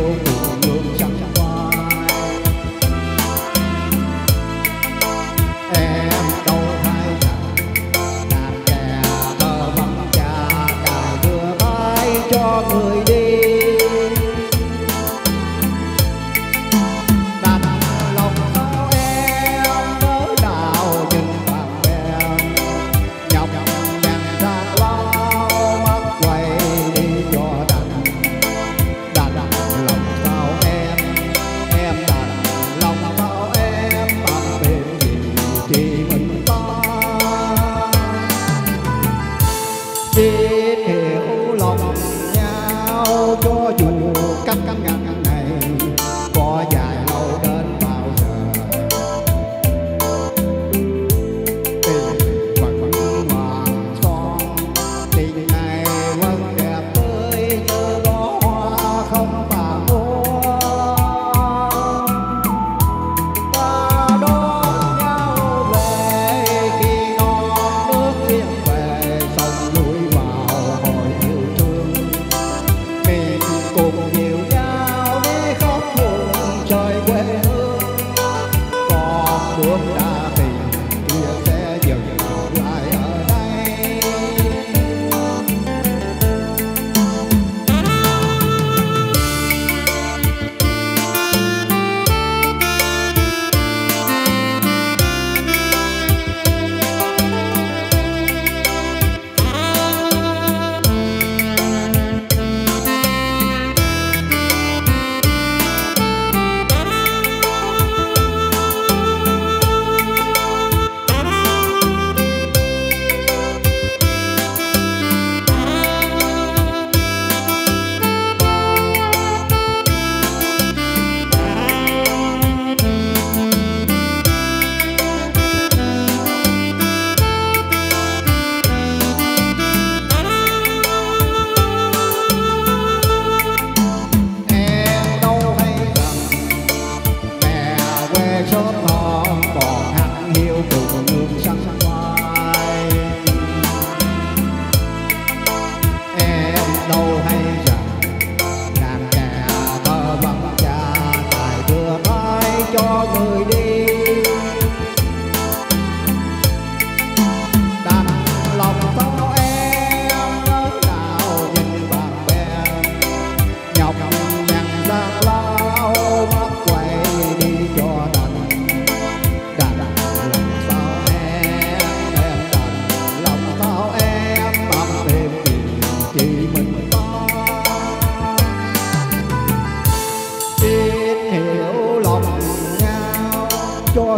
yêu em đâu hai thằng đàn kè thơ vắng cha cả đưa cho người ser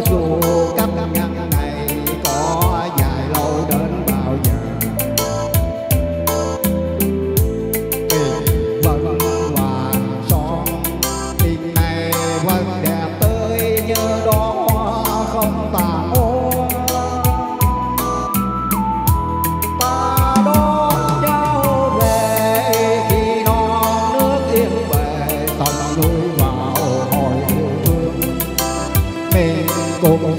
negócio como